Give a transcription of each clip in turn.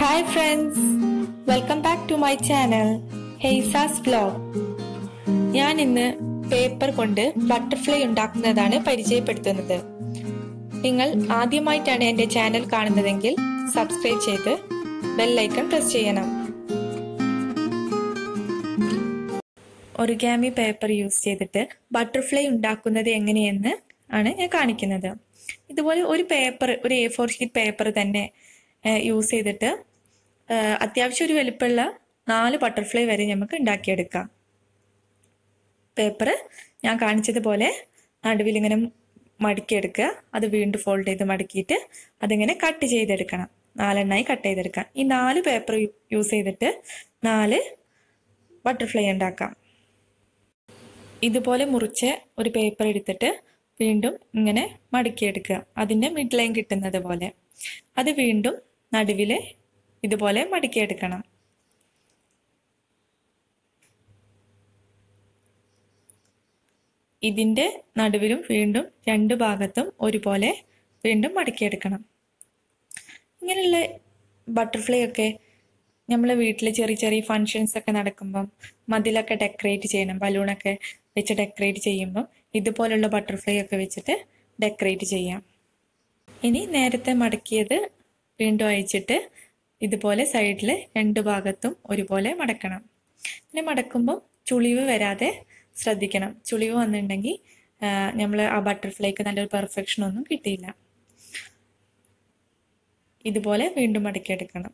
Hi friends welcome back to my channel ഹെയ്സാസ് blog ഞാൻ ഇന്ന് paper കൊണ്ട് ബട്ടർഫ്ലൈ ഉണ്ടാക്കുന്നതാണ് പരിചയപ്പെടുത്തുന്നത്. നിങ്ങൾ ആദ്യമായിട്ടാണ് എന്റെ ചാനൽ കാണുന്നതെങ്കിൽ സബ്സ്ക്രൈബ് ചെയ്ത് ബെല്ലൈക്കൺ പ്രസ് ചെയ്യണം. ഒറിഗാമി പേപ്പർ യൂസ് ചെയ്തിട്ട് ബട്ടർഫ്ലൈ ഉണ്ടാക്കുന്നത് എങ്ങനെയെന്ന് ആണ് ഞാൻ കാണിക്കുന്നത്. ഇതുപോലെ ഒരു പേപ്പർ ഒരു എ ഫോർ ഷീറ്റ് പേപ്പർ തന്നെ യൂസ് ചെയ്തിട്ട് അത്യാവശ്യം ഒരു വലിപ്പമുള്ള നാല് ബട്ടർഫ്ലൈ വരെ നമുക്ക് ഉണ്ടാക്കിയെടുക്കാം. പേപ്പർ ഞാൻ കാണിച്ചതുപോലെ നടുവിൽ ഇങ്ങനെ മടക്കിയെടുക്കുക. അത് വീണ്ടും ഫോൾഡ് ചെയ്ത് മടക്കിയിട്ട് അതിങ്ങനെ കട്ട് ചെയ്തെടുക്കണം. നാലെണ്ണായി കട്ട് ചെയ്തെടുക്കാം. ഈ നാല് പേപ്പർ യൂസ് ചെയ്തിട്ട് നാല് ബട്ടർഫ്ലൈ ഉണ്ടാക്കാം. ഇതുപോലെ മുറിച്ച് ഒരു പേപ്പർ എടുത്തിട്ട് വീണ്ടും ഇങ്ങനെ മടക്കിയെടുക്കുക. അതിന്റെ മിഡ് ലൈൻ കിട്ടുന്നത് പോലെ. അത് വീണ്ടും നടുവിൽ ഇതുപോലെ മടക്കിയെടുക്കണം ഇതിന്റെ നടുവിലും വീണ്ടും രണ്ട് ഭാഗത്തും ഒരുപോലെ വീണ്ടും മടക്കിയെടുക്കണം ഇങ്ങനെയുള്ള ബട്ടർഫ്ലൈ ഒക്കെ നമ്മളെ വീട്ടിൽ ചെറിയ ചെറിയ ഫങ്ഷൻസ് ഒക്കെ നടക്കുമ്പം മതിലൊക്കെ ഡെക്കറേറ്റ് ചെയ്യണം ബലൂണൊക്കെ വെച്ച് ഡെക്കറേറ്റ് ചെയ്യുമ്പം ഇതുപോലുള്ള ബട്ടർഫ്ലൈ ഒക്കെ വെച്ചിട്ട് ഡെക്കറേറ്റ് ചെയ്യാം. ഇനി നേരത്തെ മടക്കിയത് വീണ്ടും അയച്ചിട്ട് ഇതുപോലെ സൈഡിൽ രണ്ട് ഭാഗത്തും ഒരുപോലെ മടക്കണം. പിന്നെ മടക്കുമ്പോൾ ചുളിവ് വരാതെ ശ്രദ്ധിക്കണം. ചുളിവ് വന്നിട്ടുണ്ടെങ്കിൽ നമ്മൾ ആ ബട്ടർഫ്ലൈക്ക് നല്ലൊരു പെർഫെക്ഷൻ ഒന്നും കിട്ടിയില്ല. ഇതുപോലെ വീണ്ടും മടക്കിയെടുക്കണം.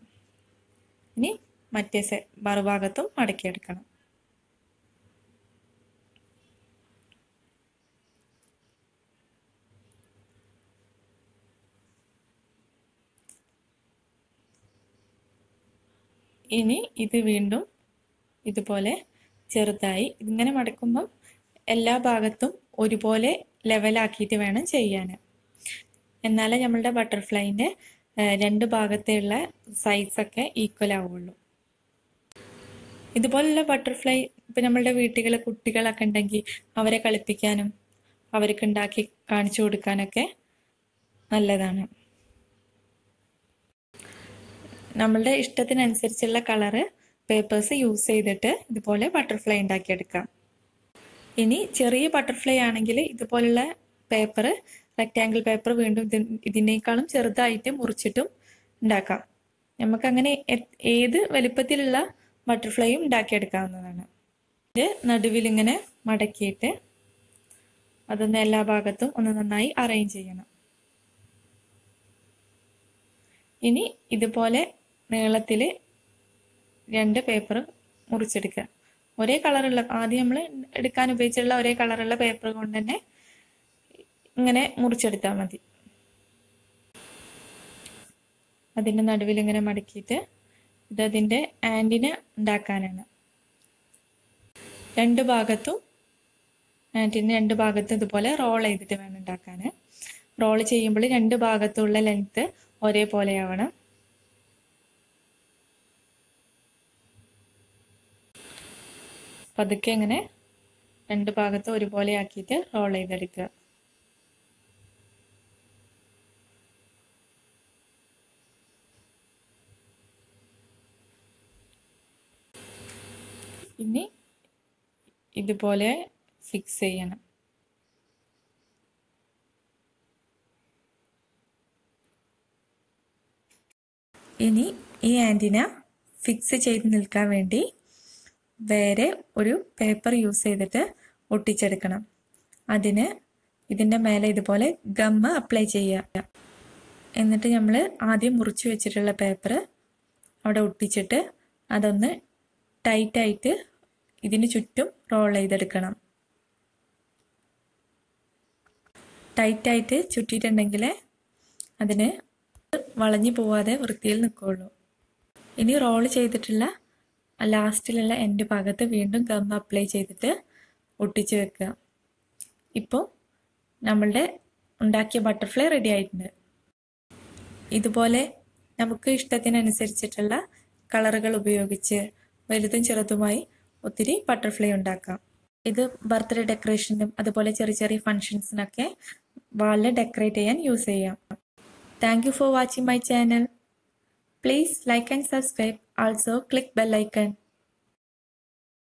ഇനി മറ്റേ മറുഭാഗത്തും മടക്കിയെടുക്കണം. ഇനി ഇത് വീണ്ടും ഇതുപോലെ ചെറുതായി ഇങ്ങനെ മടക്കുമ്പം എല്ലാ ഭാഗത്തും ഒരുപോലെ ലെവലാക്കിയിട്ട് വേണം ചെയ്യാൻ. എന്നാലേ നമ്മളുടെ ബട്ടർഫ്ലൈന്റെ രണ്ട് ഭാഗത്തുള്ള സൈസൊക്കെ ഈക്വൽ ആവുള്ളൂ. ഇതുപോലുള്ള ബട്ടർഫ്ലൈ ഇപ്പം നമ്മളുടെ വീട്ടിലെ കുട്ടികളൊക്കെ ഉണ്ടെങ്കിൽ അവരെ കളിപ്പിക്കാനും അവർക്ക് ഉണ്ടാക്കി കാണിച്ചു കൊടുക്കാനൊക്കെ നല്ലതാണ്. നമ്മളുടെ ഇഷ്ടത്തിനനുസരിച്ചുള്ള കളറ് പേപ്പേഴ്സ് യൂസ് ചെയ്തിട്ട് ഇതുപോലെ ബട്ടർഫ്ലൈ ഉണ്ടാക്കിയെടുക്കാം. ഇനി ചെറിയ ബട്ടർഫ്ലൈ ആണെങ്കിൽ ഇതുപോലുള്ള പേപ്പർ റെക്റ്റാങ്കിൾ പേപ്പർ വീണ്ടും ഇതിനേക്കാളും ചെറുതായിട്ട് മുറിച്ചിട്ടും ഉണ്ടാക്കാം. നമുക്കങ്ങനെ ഏത് വലിപ്പത്തിലുള്ള ബട്ടർഫ്ലൈയും ഉണ്ടാക്കിയെടുക്കാവുന്നതാണ്. ഇത് നടുവിൽ ഇങ്ങനെ മടക്കിയിട്ട് അതൊന്ന് എല്ലാ ഭാഗത്തും ഒന്ന് നന്നായി അറേഞ്ച് ചെയ്യണം. ഇനി ഇതുപോലെ നീളത്തിൽ രണ്ട് പേപ്പർ മുറിച്ചെടുക്കുക. ഒരേ കളറുള്ള ആദ്യം നമ്മൾ എടുക്കാൻ ഉപയോഗിച്ചുള്ള ഒരേ കളറുള്ള പേപ്പർ കൊണ്ട് തന്നെ ഇങ്ങനെ മുറിച്ചെടുത്താൽ മതി. അതിന്റെ നടുവിൽ ഇങ്ങനെ മടക്കിയിട്ട് ഇത് അതിന്റെ ആന്റിന ഉണ്ടാക്കാനാണ്. രണ്ട് ഭാഗത്തും ആന്റിന് രണ്ട് ഭാഗത്തും ഇതുപോലെ റോൾ ചെയ്തിട്ട് വേണം ഉണ്ടാക്കാൻ റോൾ ചെയ്യുമ്പോൾ രണ്ട് ഭാഗത്തുള്ള ലെങ്ത്ത് ഒരേപോലെ ആവണം പതുക്കെ ഇങ്ങനെ രണ്ട് ഭാഗത്ത് ഒരുപോലെ ആക്കിയിട്ട് റോൾ ചെയ്തെടുക്കുക. ഇനി ഇതുപോലെ ഫിക്സ് ചെയ്യണം. ഇനി ഈ ആന്റിന ഫിക്സ് ചെയ്ത് നിൽക്കാൻ വേണ്ടി വേറെ ഒരു പേപ്പർ യൂസ് ചെയ്തിട്ട് ഒട്ടിച്ചെടുക്കണം. അതിന് ഇതിന്റെ മേലെ ഇതുപോലെ ഗമ്മ് അപ്ലൈ ചെയ്യുക. എന്നിട്ട് നമ്മൾ ആദ്യം മുറിച്ച് വെച്ചിട്ടുള്ള പേപ്പർ അവിടെ ഒട്ടിച്ചിട്ട് അതൊന്ന് ടൈറ്റായിട്ട് ഇതിന് ചുറ്റും റോൾ ചെയ്തെടുക്കണം. ടൈറ്റായിട്ട് ചുറ്റിയിട്ടുണ്ടെങ്കിൽ അതിന് വളഞ്ഞു പോവാതെ വൃത്തിയിൽ നിൽക്കുകയുള്ളൂ ഇനി റോൾ ചെയ്തിട്ടുള്ള ലാസ്റ്റിലുള്ള എന്റെ ഭാഗത്ത് വീണ്ടും ഗം അപ്ലൈ ചെയ്തിട്ട് ഒട്ടിച്ച് വെക്കുക. ഇപ്പോൾ നമ്മളുടെ ഉണ്ടാക്കിയ ബട്ടർഫ്ലൈ റെഡി ആയിട്ടുണ്ട്. ഇതുപോലെ നമുക്ക് ഇഷ്ടത്തിനനുസരിച്ചിട്ടുള്ള കളറുകൾ ഉപയോഗിച്ച് വലുതും ചെറുതുമായി ഒത്തിരി ബട്ടർഫ്ലൈ ഉണ്ടാക്കാം. ഇത് ബർത്ത്ഡേ ഡെക്കറേഷനും അതുപോലെ ചെറിയ ചെറിയ ഫങ്ഷൻസിനൊക്കെ വാളിൽ ഡെക്കറേറ്റ് ചെയ്യാൻ യൂസ് ചെയ്യാം. Thank you for watching my channel please like and subscribe. Also click bell icon.